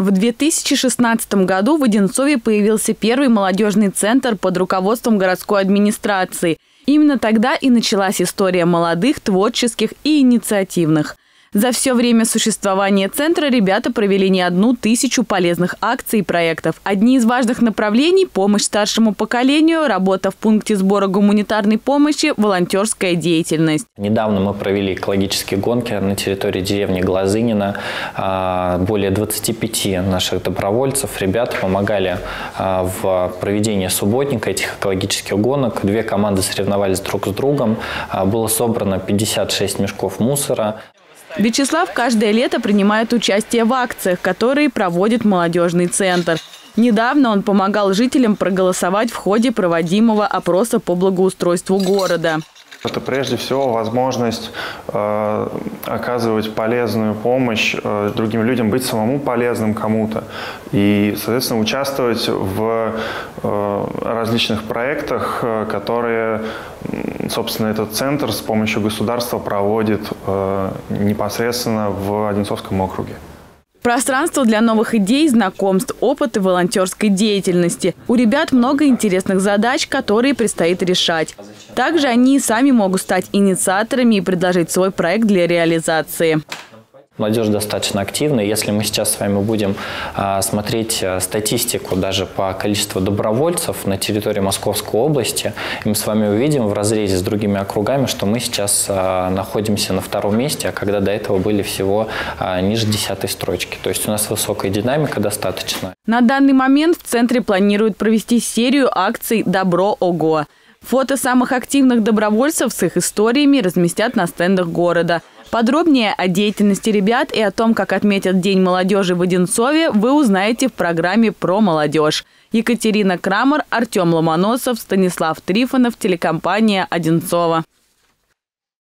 В 2016 году в Одинцове появился первый молодежный центр под руководством городской администрации. Именно тогда и началась история молодых, творческих и инициативных. За все время существования центра ребята провели не одну тысячу полезных акций и проектов. Одни из важных направлений – помощь старшему поколению, работа в пункте сбора гуманитарной помощи, волонтерская деятельность. Недавно мы провели экологические гонки на территории деревни Глазынина. А, более 25 наших добровольцев, ребят помогали а, в проведении субботника этих экологических гонок. Две команды соревновались друг с другом. А, было собрано 56 мешков мусора. Вячеслав каждое лето принимает участие в акциях, которые проводит молодежный центр. Недавно он помогал жителям проголосовать в ходе проводимого опроса по благоустройству города. Это прежде всего возможность э, оказывать полезную помощь э, другим людям, быть самому полезным кому-то и, соответственно, участвовать в э, различных проектах, э, которые, собственно, этот центр с помощью государства проводит э, непосредственно в Одинцовском округе. Пространство для новых идей, знакомств, опыта волонтерской деятельности. У ребят много интересных задач, которые предстоит решать. Также они сами могут стать инициаторами и предложить свой проект для реализации. Молодежь достаточно активна. Если мы сейчас с вами будем а, смотреть а, статистику даже по количеству добровольцев на территории Московской области, мы с вами увидим в разрезе с другими округами, что мы сейчас а, находимся на втором месте, а когда до этого были всего ниже десятой строчки. То есть у нас высокая динамика достаточно. На данный момент в центре планируют провести серию акций «Добро ОГО». Фото самых активных добровольцев с их историями разместят на стендах города. Подробнее о деятельности ребят и о том, как отметят День молодежи в Одинцове, вы узнаете в программе «Про молодежь». Екатерина Крамер, Артем Ломоносов, Станислав Трифонов, телекомпания «Одинцова».